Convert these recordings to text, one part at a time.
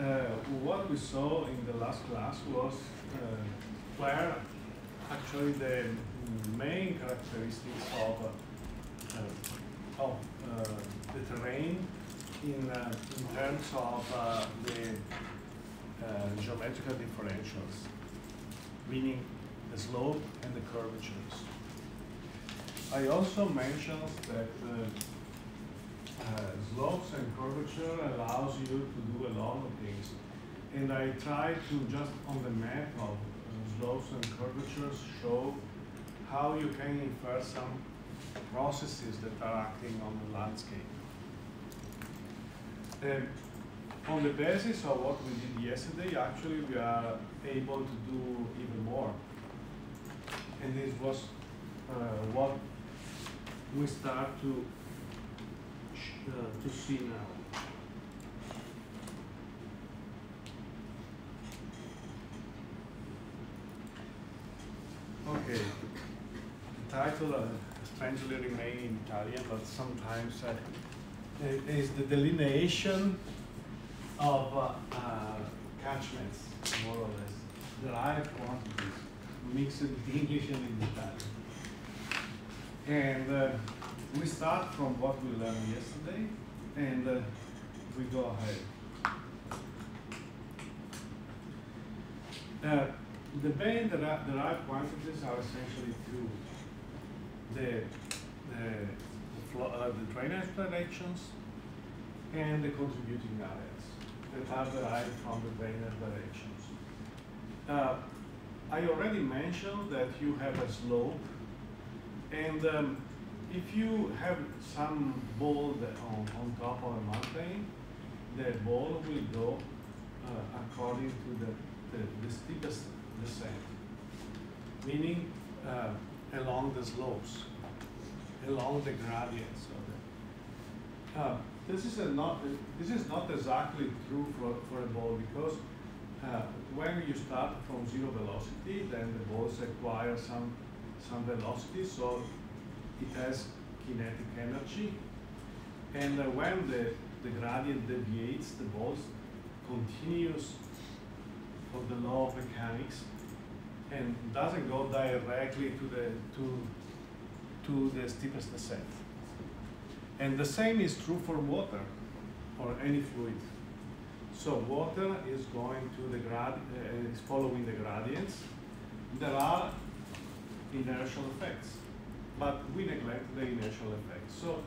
uh, what we saw in the last class was uh, where actually the main characteristics of, uh, of uh, the terrain in, uh, in terms of uh, the geometrical differentials, meaning the slope and the curvatures. I also mentioned that uh, slopes and curvature allows you to do a lot of things. And I try to just on the map of uh, slopes and curvatures show how you can infer some processes that are acting on the landscape. Um, on the basis of what we did yesterday, actually we are able to do even more. And this was uh, what we start to to see now. Okay, the title uh, strangely remain in Italian, but sometimes uh, is the delineation of uh, uh, catchments, more or less, derived quantities, mixed in English and in Italian. And uh, we start from what we learned yesterday, and uh, we go ahead. Uh, the main derived quantities are essentially two. The, the, uh, the drainage directions and the contributing areas that are derived from the drainage directions. Uh, I already mentioned that you have a slope and um, if you have some ball on, on top of a mountain, the ball will go uh, according to the, the, the, steepest descent, meaning uh, along the slopes, along the gradients. Of the, uh, this is not this is not exactly true for, for a ball because uh, when you start from zero velocity, then the balls acquire some some velocity, so it has kinetic energy. And uh, when the, the gradient deviates, the ball continues for the law of mechanics and doesn't go directly to the to to the steepest descent. And the same is true for water or any fluid. So water is going to the grad uh, is following the gradients. There are inertial effects but we neglect the inertial effects. So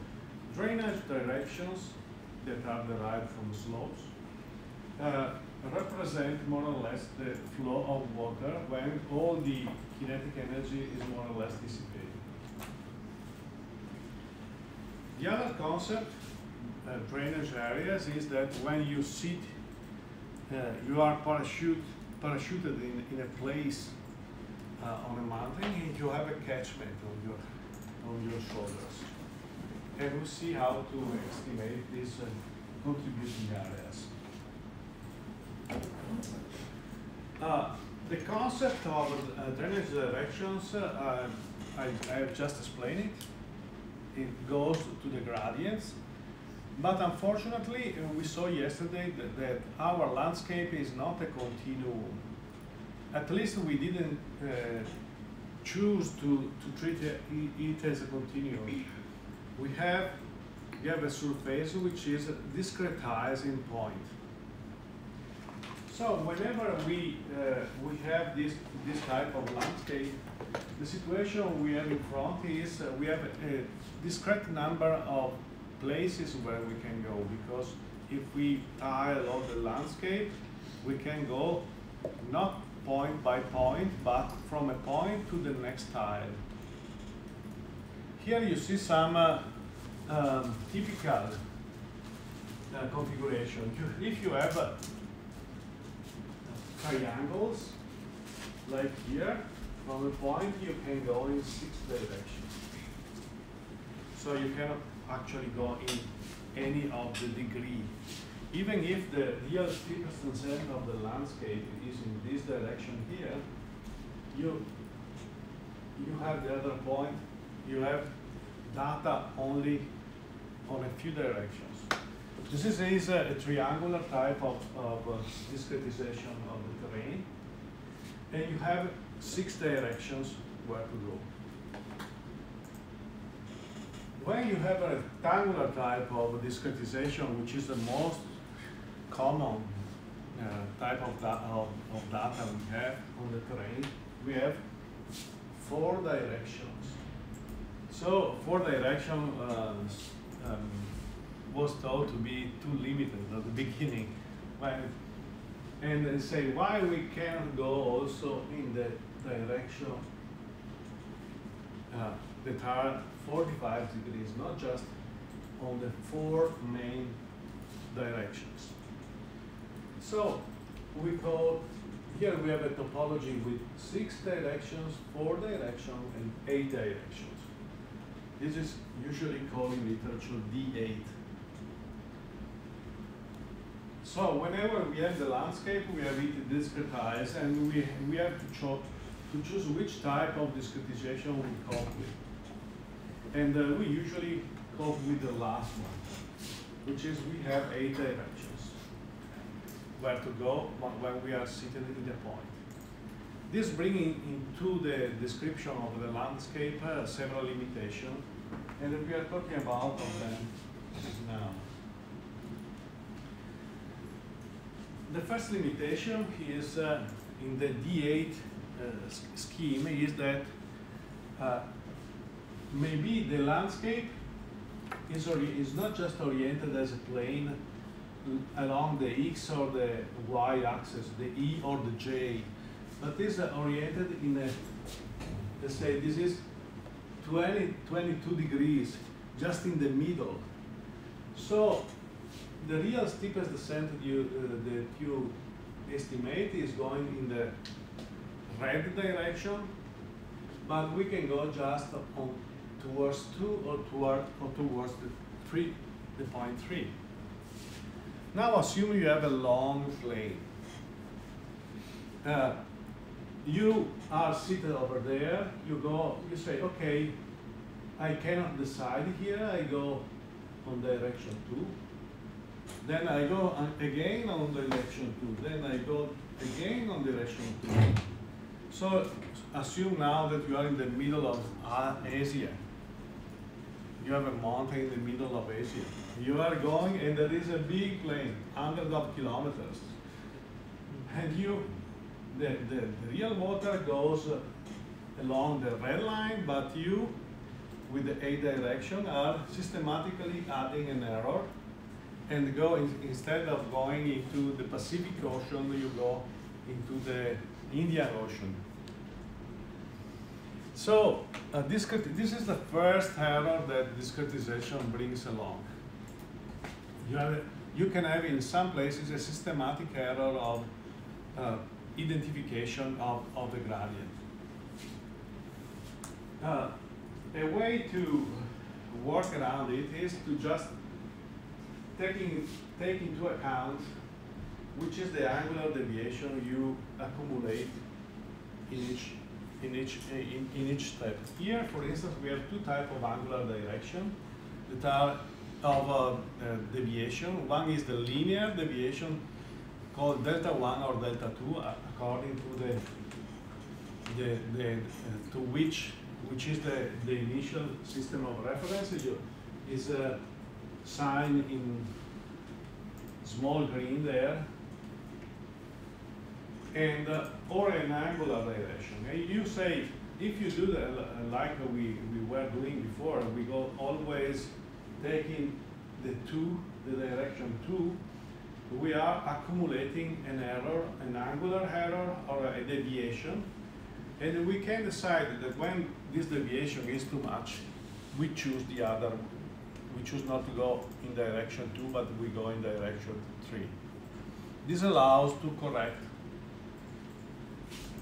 drainage directions that are derived from slopes uh, represent more or less the flow of water when all the kinetic energy is more or less dissipated. The other concept, uh, drainage areas, is that when you sit, uh, you are parachute, parachuted in, in a place uh, on a mountain and you have a catchment on your on your shoulders. And we'll see how to estimate these uh, areas. Uh, the concept of uh, drainage directions, uh, I, I, have just explained it. It goes to the gradients. But unfortunately, uh, we saw yesterday that, that, our landscape is not a continuum. At least we didn't uh, choose to, to treat it, as a continuum. We have, we have a surface which is discretized in point. So whenever we, uh, we have this, this type of landscape, the situation we have in front is uh, we have a discrete number of places where we can go because if we tile all the landscape, we can go not point by point, but from a point to the next tile. Here you see some uh, um, typical uh, configuration. If you have uh, triangles, like here, from a point you can go in six directions. So you cannot actually go in any of the degree even if the real steepest descent of the landscape is in this direction here, you you have the other point, you have data only on a few directions. this is, is a, a triangular type of, of uh, discretization of the terrain. And you have six directions where to go. When you have a rectangular type of discretization, which is the most common uh, type of, da of, of data we have on the terrain, we have four directions. So four direction uh, um, was thought to be too limited at the beginning. When, and say why we can't go also in the direction uh, that are 45 degrees, not just on the four main directions. So we call, here we have a topology with six directions, four directions, and eight directions. This is usually called in literature D8. So whenever we have the landscape, we have it discretized, and we, we have to, cho to choose which type of discretization we cope with. And uh, we usually cope with the last one, which is we have eight directions where to go when we are seated in the point. This brings into the description of the landscape uh, several limitations, and we are talking about them now. The first limitation is uh, in the D8 uh, scheme is that uh, maybe the landscape is, is not just oriented as a plane along the X or the Y axis, the E or the J, but this is oriented in a, let's say this is 20, 22 degrees, just in the middle. So the real steepest descent you, uh, that you estimate is going in the red direction, but we can go just on towards two or toward or towards the three, the point three. Now assume you have a long plane. Uh, you are seated over there, you go, you say, okay, I cannot decide here, I go on direction two. Then I go again on direction two, then I go again on direction two. So assume now that you are in the middle of Asia. You have a mountain in the middle of Asia. You are going and there is a big plane, hundreds of kilometers. And you, the, the, the real water goes along the red line, but you, with the A direction, are systematically adding an error and go in, instead of going into the Pacific Ocean, you go into the Indian Ocean. So uh, this, this is the first error that discretization brings along. You, have, you can have in some places a systematic error of uh, identification of, of the gradient. Uh, a way to work around it is to just taking, take into account which is the angular deviation you accumulate in each in each in, in each step. Here, for instance, we have two types of angular direction that are of uh, uh, deviation. One is the linear deviation called delta one or delta two, uh, according to the the, the to which which is the the initial system of reference is a sign in small green there and uh, or an angular direction. And you say, if you do that like we, we were doing before, we go always taking the two, the direction two, we are accumulating an error, an angular error or a deviation. And we can decide that when this deviation is too much, we choose the other, we choose not to go in direction two, but we go in direction three. This allows to correct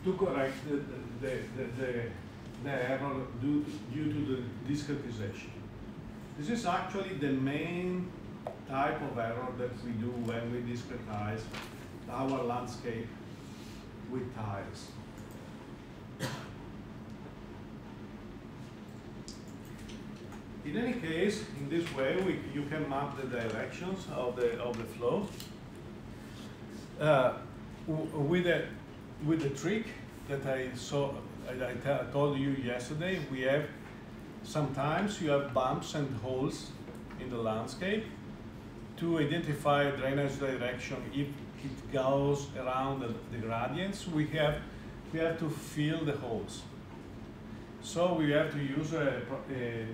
to correct the, the, the, the, the error due due to the discretization. This is actually the main type of error that we do when we discretize our landscape with tiles. In any case, in this way, we, you can map the directions of the, of the flow. Uh, with a, with the trick that I saw, I, I told you yesterday, we have, sometimes you have bumps and holes in the landscape to identify drainage direction if it goes around the, the gradients, we have, we have to fill the holes. So we have to use a, a,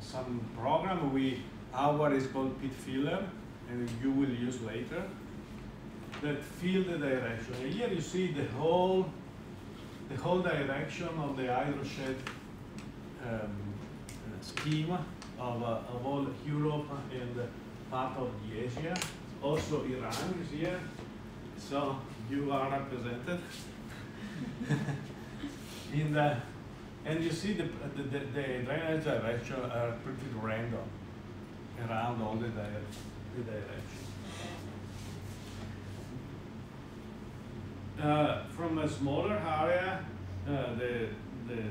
some program. We our is called pit filler, and you will use later. That fill the direction. And here you see the whole the whole direction of the hydroshed um, scheme of, uh, of all Europe and part of the Asia. Also Iran is here, so you are represented. In the and you see the, the, the, the drainage direction are pretty random around all the, dire, the direction. Uh, from a smaller area, uh, the, the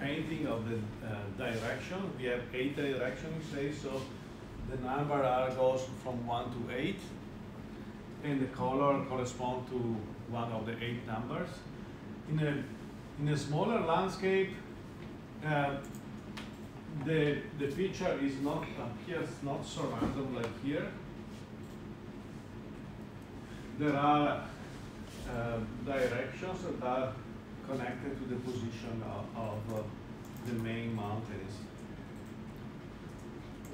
painting of the uh, direction, we have eight directions, say, so the number R goes from one to eight, and the color correspond to one of the eight numbers. In a in a smaller landscape, uh, the the feature is not appears not so random like here. There are uh, directions that are connected to the position of, of uh, the main mountains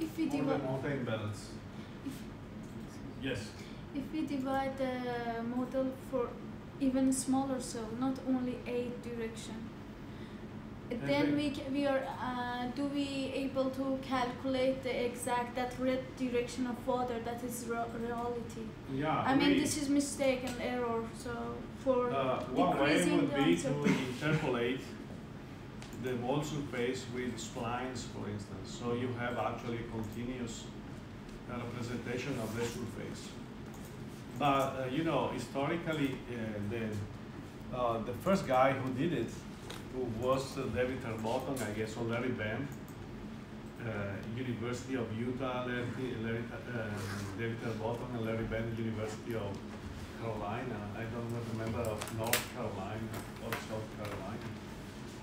If we or the divide, mountain belts. Yes. if we divide the model for even smaller cell, not only eight direction, then we we are uh, do we able to calculate the exact that red direction of water that is reality. Yeah. I mean we- this is mistake and error. So for Uh, one way would be answer. to interpolate the wall surface with splines, for instance. So you have actually a continuous uh, representation of the surface. But uh, you know, historically, uh, the uh, the first guy who did it, who was uh, David Tarboton, I guess, or Larry Band, uh, University of Utah, Larry, Larry, uh, David Tarboton and Larry Band, University of Carolina. I don't remember of North Carolina or South Carolina.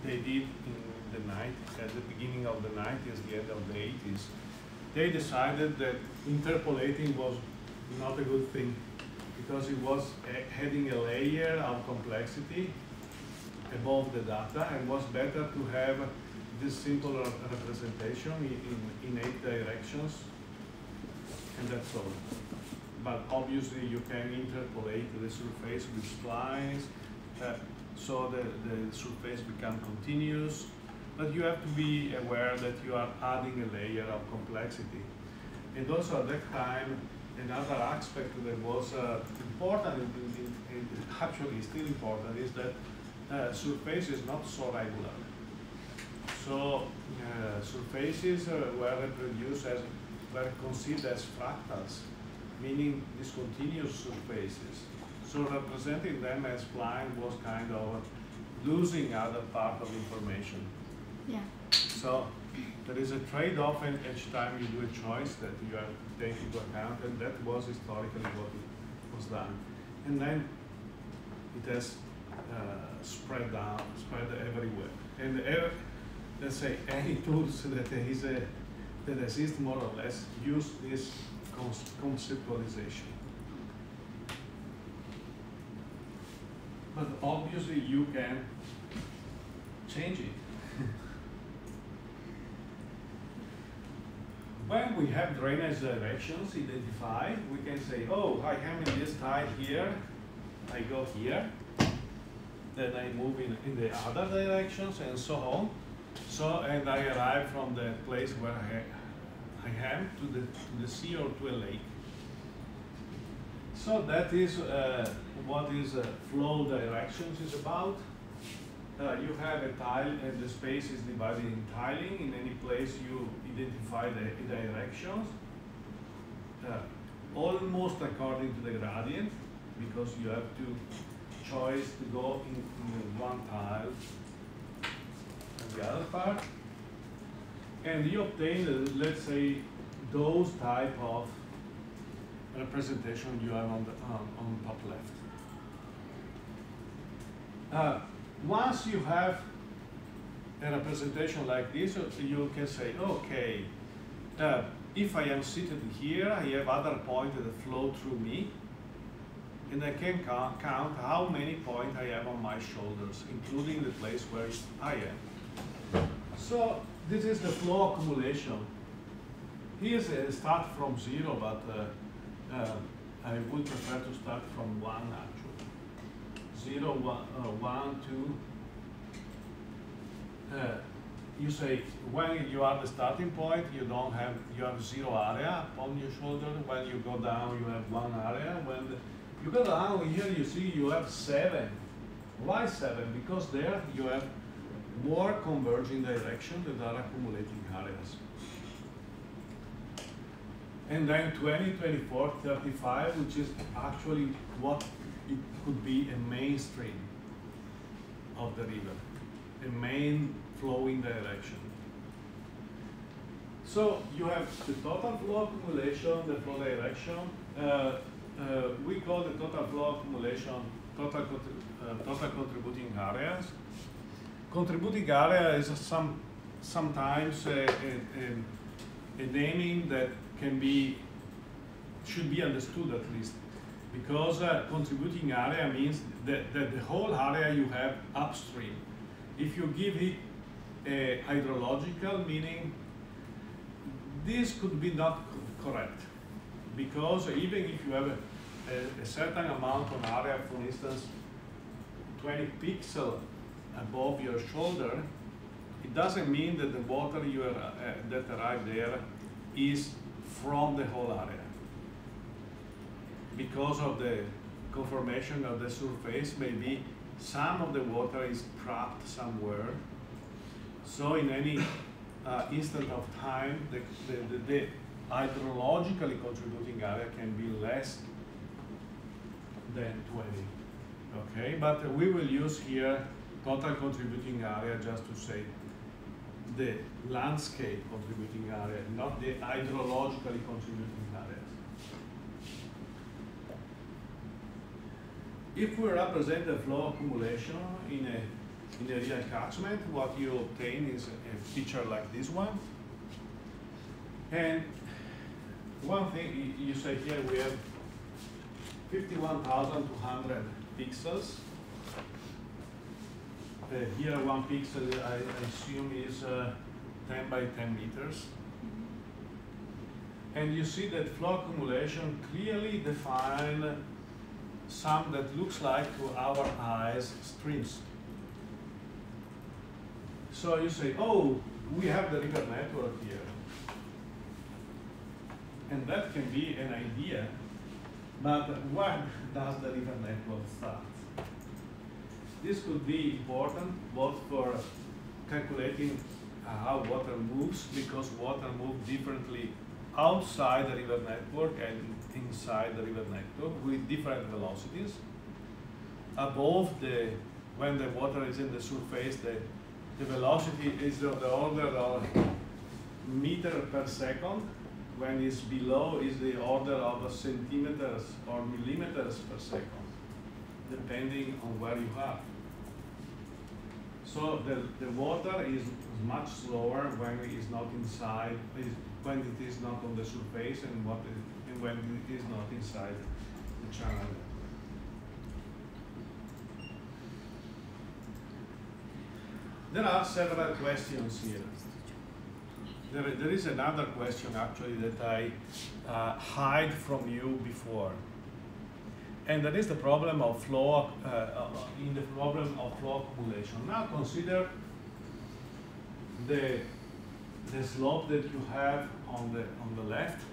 They did in the night, at the beginning of the 90s, the end of the 80s. They decided that interpolating was not a good thing because it was a- adding a layer of complexity above the data and was better to have this simple representation in, in, eight directions and that's all. But obviously you can interpolate the surface with splines, uh, so the, the surface becomes continuous. But you have to be aware that you are adding a layer of complexity. And also at that time, another aspect that was uh, important, actually still important, is that uh, surface is not so regular. So uh, surfaces uh, were reproduced as were considered as fractals, meaning discontinuous surfaces. So representing them as spline was kind of losing other part of information. yeah. So there is a trade-off in each time you do a choice that you have to take into account, and that was historically what was done. And then it has Uh, spread down, spread everywhere. And ev- let's say any tools that is a, that exist more or less use this conceptualization. But obviously you can change it. When we have drainage directions identified, we can say, oh, I am in this tile here, I go here, then I move in, in the other directions and so on. So, and I arrive from the place where I, I am to the, to the sea or to a lake. So that is uh, what is uh, flow directions is about. Uh, you have a tile and the space is divided in tiling. In any place you identify the directions. Uh, almost according to the gradient because you have to choice to go in, one tile and the other part. and you obtain, uh, let's say, those type of representation you have on the um, on top left. Uh, once you have a representation like this, uh, you can say, okay, uh, if I am seated here, I have other points that flow through me, and I can ca count how many points I have on my shoulders, including the place where I am. So this is the flow accumulation. Here's a start from zero, but uh, uh, I would prefer to start from one actually. Zero, one, uh, one two. Uh, you say when you are the starting point, you don't have you have zero area on your shoulder. When you go down, you have one area. When the, you go down here, you see you have seven. Why seven? Because there you have more converging direction that are accumulating areas. And then 20, 24, 35, which is actually what it could be a mainstream of the river, a main flowing direction. So you have the total flow accumulation, the flow direction. Uh, uh, we call the total flow accumulation total, uh, total contributing areas. Contributing area is some sometimes a, a, a, naming that can be should be understood at least because uh, contributing area means that, that the whole area you have upstream. If you give it a hydrological meaning, this could be not correct because even if you have a, a, a certain amount of area, for instance, 20 pixel above your shoulder, it doesn't mean that the water you are, uh, that arrived there is from the whole area. Because of the conformation of the surface, maybe some of the water is trapped somewhere. So in any uh, instant of time, the, the, the, the hydrologically contributing area can be less than 20. Okay, but we will use here total contributing area just to say the landscape contributing area, not the hydrologically contributing area. If we represent the flow accumulation in a, in a real catchment, what you obtain is a feature like this one. And one thing you say here, we have 51,200 pixels uh, here one pixel I, I assume is uh, 10 by 10 meters. And you see that flow accumulation clearly define some that looks like to our eyes streams. So you say, oh, we have the river network here. And that can be an idea, but where does the river network start? This could be important both for calculating how water moves because water moves differently outside the river network and inside the river network with different velocities. Above the, when the water is in the surface, the, the velocity is of the order of meter per second. When it's below is the order of centimeters or millimeters per second, depending on where you are. So the, the water is much slower when it is not inside, when it is not on the surface and, what is, and when it is not inside the channel. There are several questions here. There, there is another question actually that I uh, hide from you before. And that is the problem of flow, uh, uh, in the problem of flow accumulation. Now consider the, the slope that you have on the, on the left.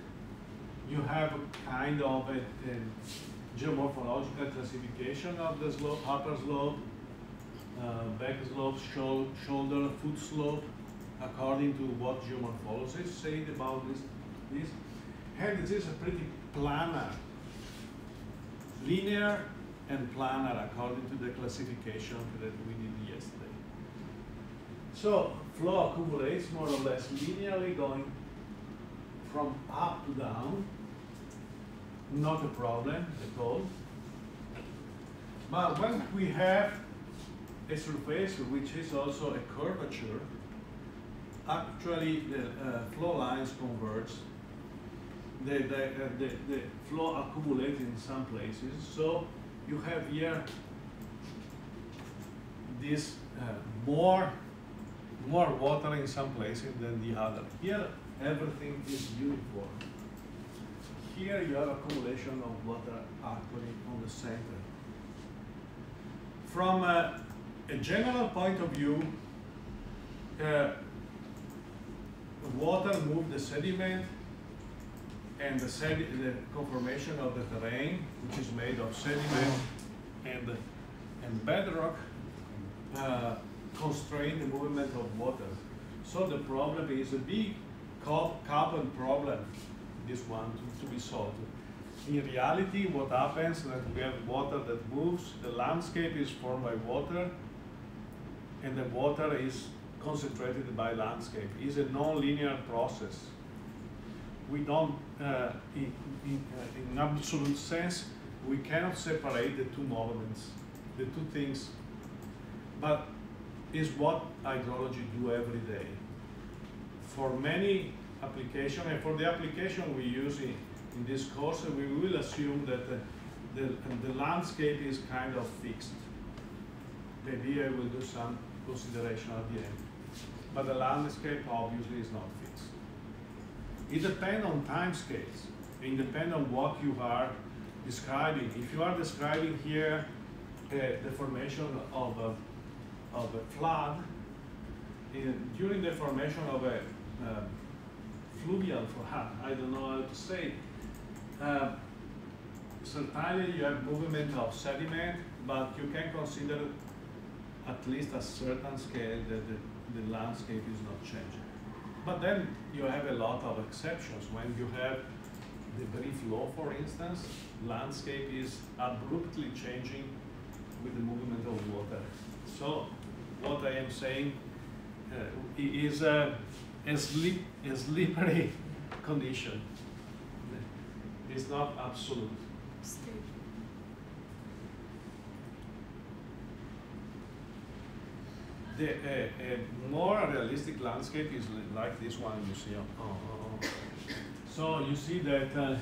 You have kind of a, a geomorphological classification of the slope, upper slope, uh, back slope, shou shoulder, foot slope, according to what geomorphologists say about this. this. And is a pretty planar linear and planar according to the classification that we did yesterday. So flow accumulates more or less linearly going from up to down. Not a problem at all. But when we have a surface which is also a curvature, actually the uh, flow lines converge. The, uh, the, the flow accumulates in some places. So you have here this uh, more more water in some places than the other. Here everything is uniform. Here you have accumulation of water actually on the center. From a, a general point of view, uh, water moves the sediment and the, the conformation of the terrain, which is made of sediment and, and bedrock, uh, constrain the movement of water. So the problem is a big carbon problem, this one, to, to be solved. In reality, what happens that we have water that moves, the landscape is formed by water, and the water is concentrated by landscape. It's a non-linear process. We don't, uh, in, in, uh, in absolute sense, we cannot separate the two movements, the two things. But is what hydrology do every day. For many application, and for the application we use in, in this course, we will assume that the, the, the landscape is kind of fixed. Maybe I will do some consideration at the end. But the landscape obviously is not fixed. It depends on time scales. It depends on what you are describing. If you are describing here uh, the formation of a of a flood, in, during the formation of a uh, fluvial flood, I don't know how to say, uh, certainly you have movement of sediment, but you can consider at least a certain scale that the, the landscape is not changing. But then you have a lot of exceptions. When you have debris flow, for instance, landscape is abruptly changing with the movement of water. So what I am saying uh, is a, a, slip, a slippery condition. It's not absolute. The uh, more realistic landscape is like this one you see. Oh, oh, oh. So you see that uh,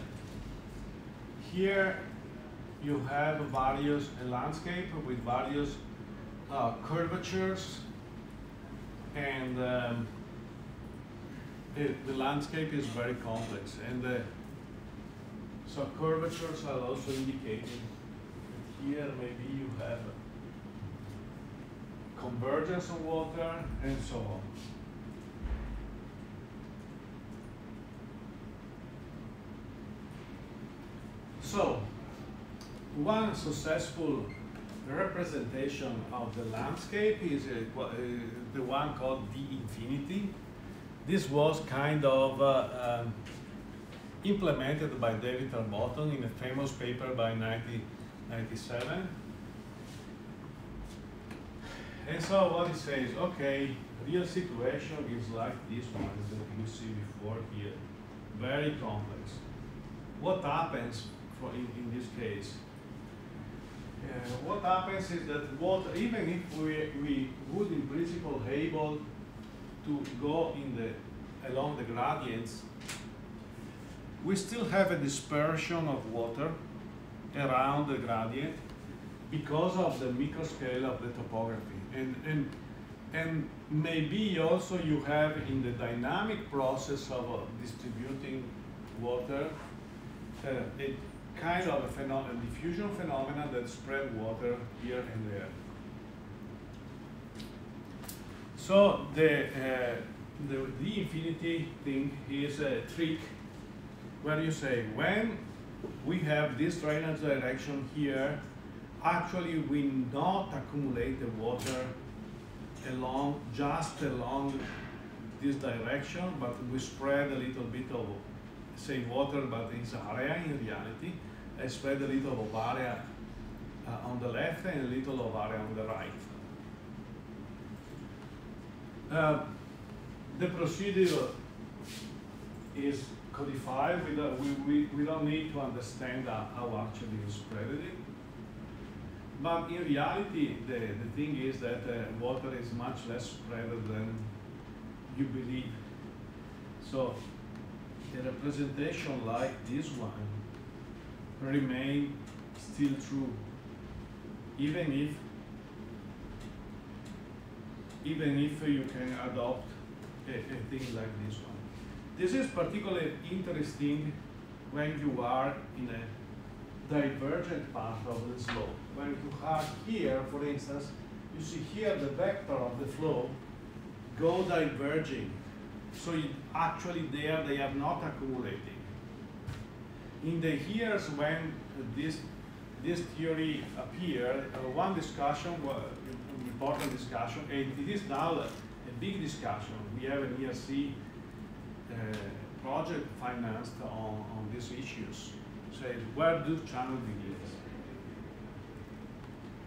here you have various a landscape with various uh, curvatures and um, it, the landscape is very complex and uh, so curvatures are also indicated here maybe you have convergence of water and so on. So, one successful representation of the landscape is uh, uh, the one called D infinity. This was kind of uh, um, implemented by David Tarboton in a famous paper by 1997. And so what he says, okay, real situation is like this one that you see before here, very complex. What happens for in, in this case? Uh, what happens is that water, even if we, we would in principle able to go in the, along the gradients, we still have a dispersion of water around the gradient because of the microscale of the topography. And, and, and maybe also you have in the dynamic process of uh, distributing water, uh, it, kind of a phenomenon, diffusion phenomenon that spread water here and there. So the, uh, the, D infinity thing is a trick where you say when we have this drainage direction here, actually we not accumulate the water along just along this direction, but we spread a little bit of say water, but it's area in reality. I spread a little of area uh, on the left and a little of area on the right. Uh, the procedure is codified. We don't, we, we, we don't need to understand how, actually you spread it. But in reality, the, the thing is that uh, water is much less spread than you believe. So a representation like this one remain still true, even if even if you can adopt a, a thing like this one. This is particularly interesting when you are in a divergent path of the slope. When you have here, for instance, you see here the vector of the flow go diverging. So actually there they are not accumulating. In the years when this, this theory appeared, uh, one discussion was, important discussion, and it is now a, a big discussion. We have an ERC uh, project financed on, on these issues. Say, where do channels begin?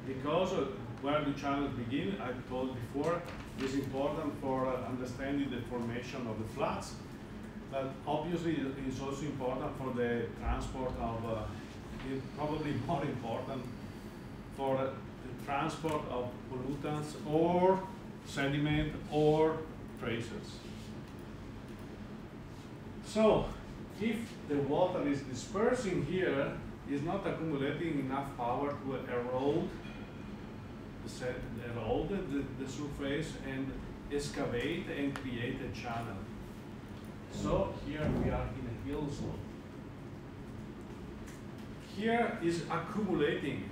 Because uh, where do channels begin, I told before, is important for uh, understanding the formation of the floods, but obviously it is also important for the transport of, uh, probably more important for the transport of pollutants or sediment or traces. So, if the water is dispersing here, is not accumulating enough power to erode the, erode the, the surface and excavate and create a channel. So here we are in a hill slope. Here is accumulating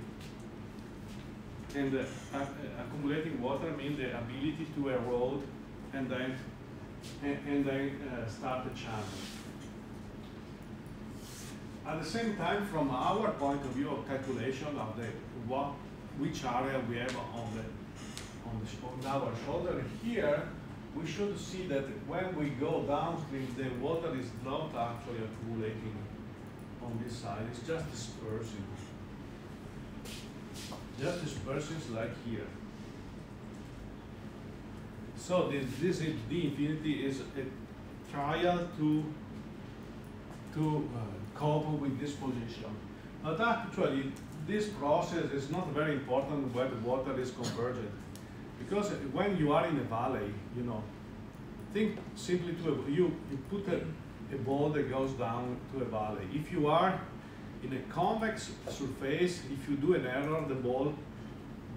and uh, uh, accumulating water means the ability to erode and then and, and then uh, start a channel. At the same time, from our point of view of calculation of the what which area we have on the on, the, on our shoulder here, we should see that when we go downstream, the water is not actually accumulating on this side, it's just dispersing. Just dispersing like here. So this, this is D infinity is a trial to to uh, cope with this position. But actually, this process is not very important where the water is convergent. Because when you are in a valley, you know, think simply to a, you, you put a, a ball that goes down to a valley. If you are in a convex surface, if you do an error, the ball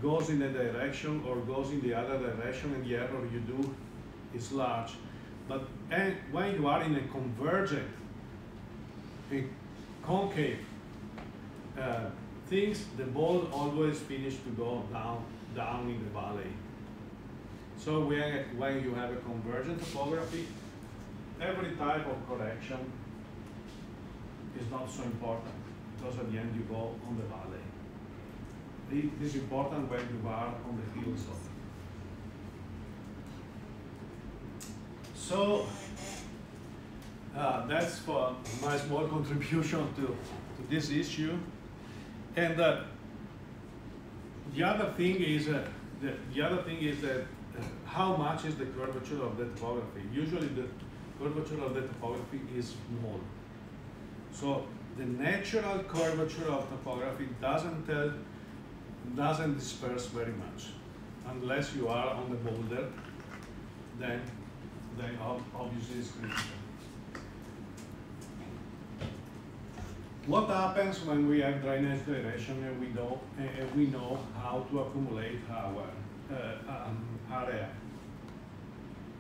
goes in a direction or goes in the other direction and the error you do is large. But and when you are in a convergent, a concave uh, things, the ball always finish to go down, down in the valley. So when, when you have a convergent topography, every type of correction is not so important because at the end you go on the valley. It is important when you are on the hillside. So uh, that's for my small contribution to, to this issue. And uh, the other thing is uh, the, the other thing is that uh, how much is the curvature of the topography? Usually the curvature of the topography is small. So the natural curvature of topography doesn't tell, doesn't disperse very much. Unless you are on the boulder, then, then obviously it's critical. What happens when we have drainage direction and we know, uh, we know how to accumulate our uh, um, area?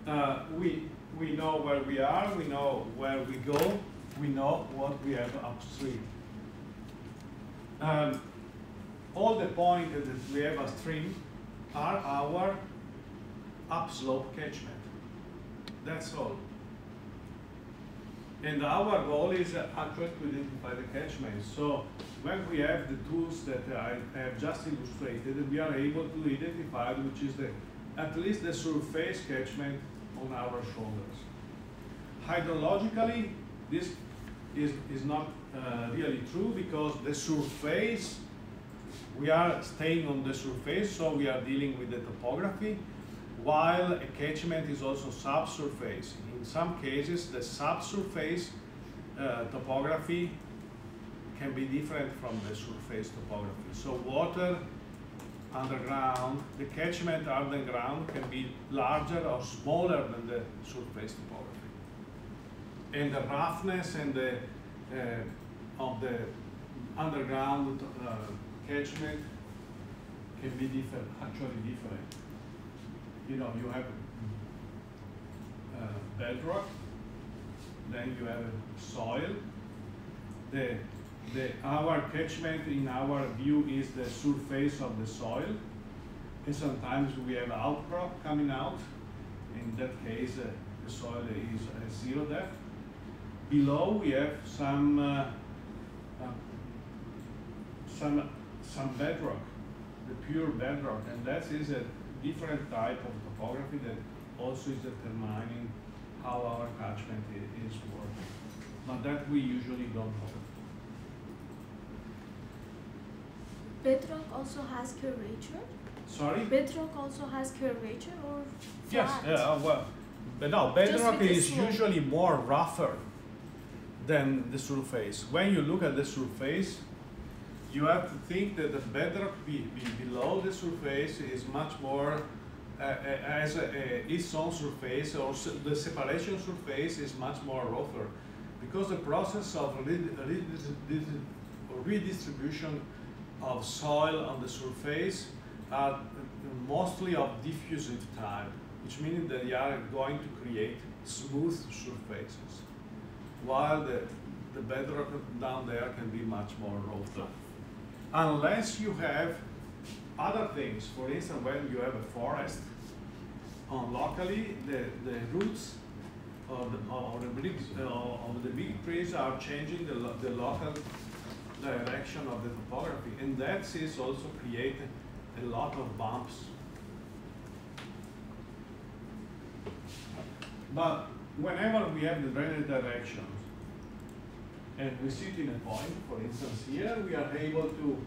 Uh, we, we know where we are, we know where we go, we know what we have upstream. Um, all the points that we have upstream are our upslope catchment. That's all. And our goal is actually to identify the catchment. So when we have the tools that I have just illustrated, we are able to identify which is the at least the surface catchment on our shoulders. Hydrologically, this is, is not uh, really true because the surface, we are staying on the surface, so we are dealing with the topography, while a catchment is also subsurface. In some cases, the subsurface uh, topography can be different from the surface topography. So water underground, the catchment underground can be larger or smaller than the surface topography. And the roughness and the uh, of the underground uh, catchment can be different, actually different. You know, you have bedrock, then you have soil. The, the, our catchment in our view is the surface of the soil. And sometimes we have outcrop coming out. In that case, uh, the soil is uh, zero depth. Below we have some uh, uh, some some bedrock, the pure bedrock, and that is a different type of topography that also is determining how our catchment is working. But that we usually don't know. Bedrock also has curvature. Sorry? Bedrock also has curvature or flat? Yes, flat? uh, well, but no, bedrock is usually more rougher than the surface. When you look at the surface, you have to think that the bedrock be, be below the surface is much more as a, a, its own surface or the separation surface is much more rougher because the process of red- redis- dis- redistribution of soil on the surface are mostly of diffusive type, which means that they are going to create smooth surfaces, while the, the bedrock down there can be much more rougher. Unless you have other things, for instance, when you have a forest, uh, locally the, the roots of the, of the big, uh, of the big trees are changing the, lo- the local direction of the topography, and that is also creating a lot of bumps. But whenever we have the drainage directions, and we sit in a point, for instance here, we are able to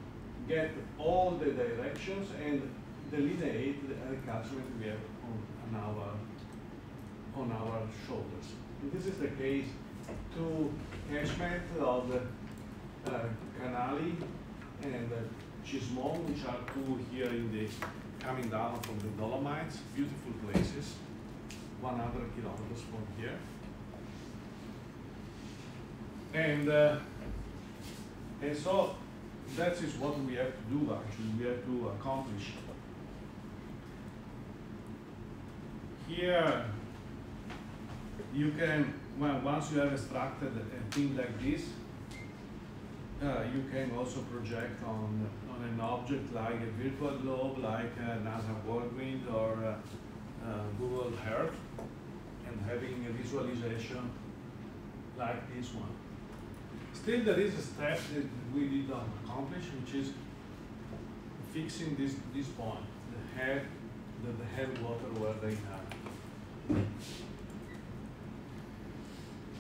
get all the directions and delineate the catchment we have on, on our on our shoulders. And this is the case to catchment of the uh, Canali and uh, Cismon, which are two here in the coming down from the Dolomites, beautiful places, 100 kilometers from here. And uh, and so that is what we have to do actually, we have to accomplish. Here, you can, well, once you have extracted a thing like this, uh, you can also project on, on an object like a virtual globe, like uh, NASA World Wind or uh, uh, Google Earth, and having a visualization like this one. Still, there is a step that we did not accomplish, which is fixing this, this point, the head, the, the headwater where they are.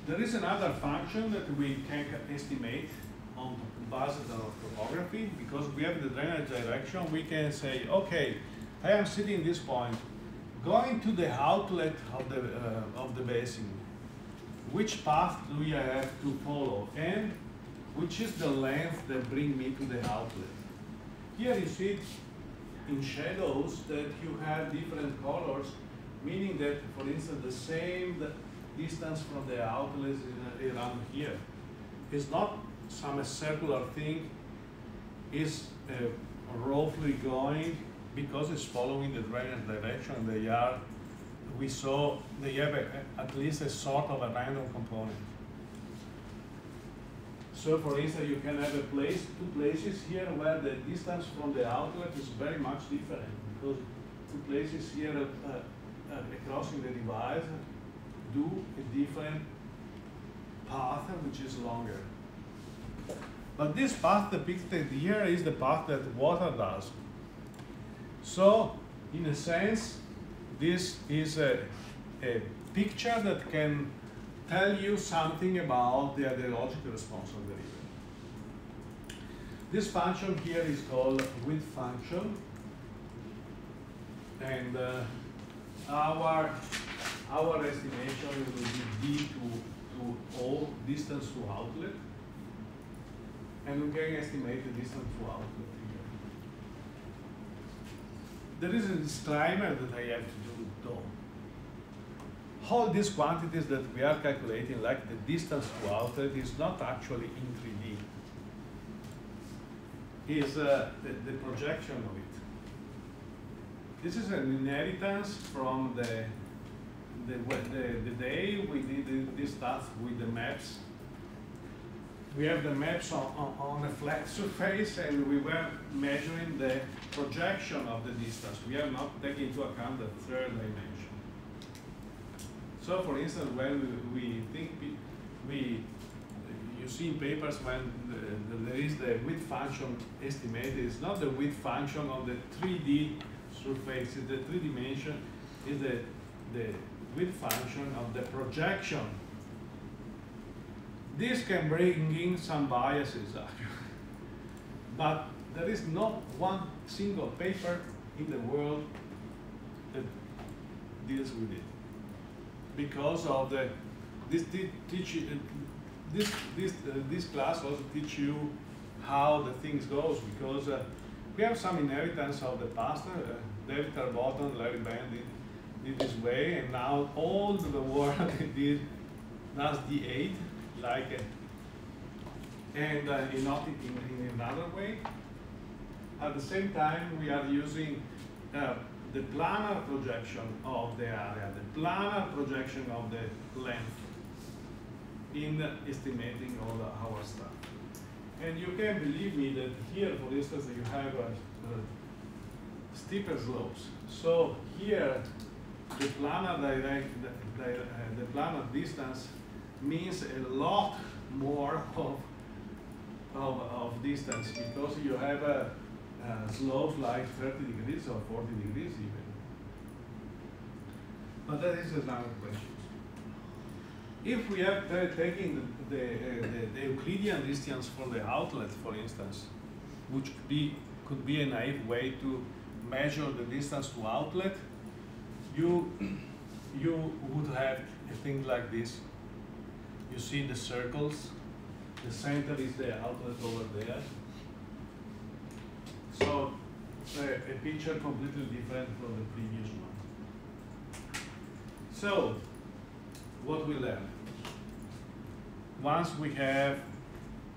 There is another function that we can estimate on the basis of topography, because we have the drainage direction, we can say, okay, I am sitting this point, going to the outlet of the, uh, of the basin, which path do I have to follow, and which is the length that bring me to the outlet. Here you see in shadows that you have different colors, meaning that, for instance, the same distance from the outlet is around here. It's not some circular thing, it's uh, roughly going because it's following the drainage direction. They are, we saw, they have a, at least a sort of a random component. So for instance, you can have a place, two places here where the distance from the outlet is very much different because two places here uh, uh, crossing the divide do a different path which is longer. But this path depicted here is the path that water does. So, in a sense, this is a, a picture that can tell you something about the hydrological response of the river. This function here is called width function. And uh, our, our estimation will be D to, to O, distance to outlet. And we can estimate the distance to outlet. There is a disclaimer that I have to do though. All these quantities that we are calculating, like the distance to outlet, is not actually in 3D. Is uh, the, the projection of it. This is an inheritance from the the, the, the day we did this stuff with the maps. We have the maps on, on, on a flat surface and we were measuring the projection of the distance. We are not taking into account the third dimension. So for instance, when we, we think we, you see in papers when the, the, there is the width function estimated, it's not the width function of the 3D surface, it's the three dimension, is the, the width function of the projection. This can bring in some biases, but there is not one single paper in the world that deals with it because of the this teach this this uh, this class also teach you how the things goes because uh, we have some inheritance of the past. Uh, David Tarboton, Larry Band did, did this way, and now all the world did does the eight like it, and uh, not in, in another way. At the same time, we are using uh, the planar projection of the area, the planar projection of the length in estimating all our stuff. And you can believe me that here, for instance, you have a, a steeper slopes. So here, the planar direct, the, the, uh, the planar distance means a lot more of, of, of distance because you have a, a slopes like 30 degrees or 40 degrees even. But that is another question. If we are taking the, the, uh, the, the Euclidean distance for the outlet, for instance, which could be, could be a naive way to measure the distance to outlet, you, you would have a thing like this. You see the circles, the center is the outlet over there. So a, a picture completely different from the previous one. So what we learn? Once we have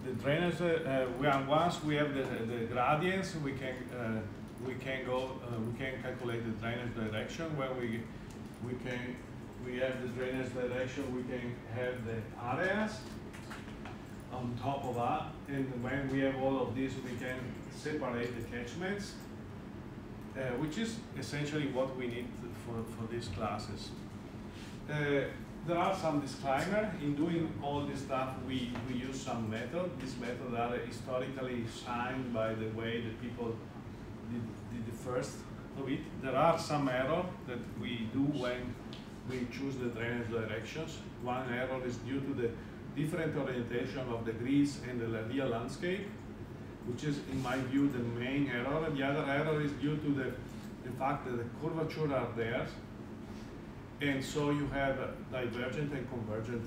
the drainage, uh, are, once we have the, the gradients, we can uh, we can go, uh, we can calculate the drainage direction where we, we can, we have the drainage direction, we can have the areas on top of that, and when we have all of this, we can separate the catchments, uh, which is essentially what we need for, for these classes. Uh, there are some disclaimer. In doing all this stuff, we, we use some method. These methods are historically signed by the way the people did, did the first of it. There are some errors that we do when we choose the drainage directions. One error is due to the different orientation of the grids and the real landscape, which is, in my view, the main error. And the other error is due to the, the fact that the curvature are there. And so you have divergent and convergent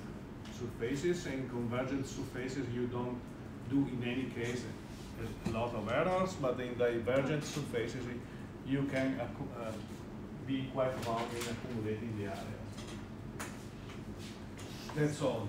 surfaces, and convergent surfaces you don't do in any case a lot of errors, but in divergent surfaces, you can uh, be quite wrong in accumulating the areas. That's all.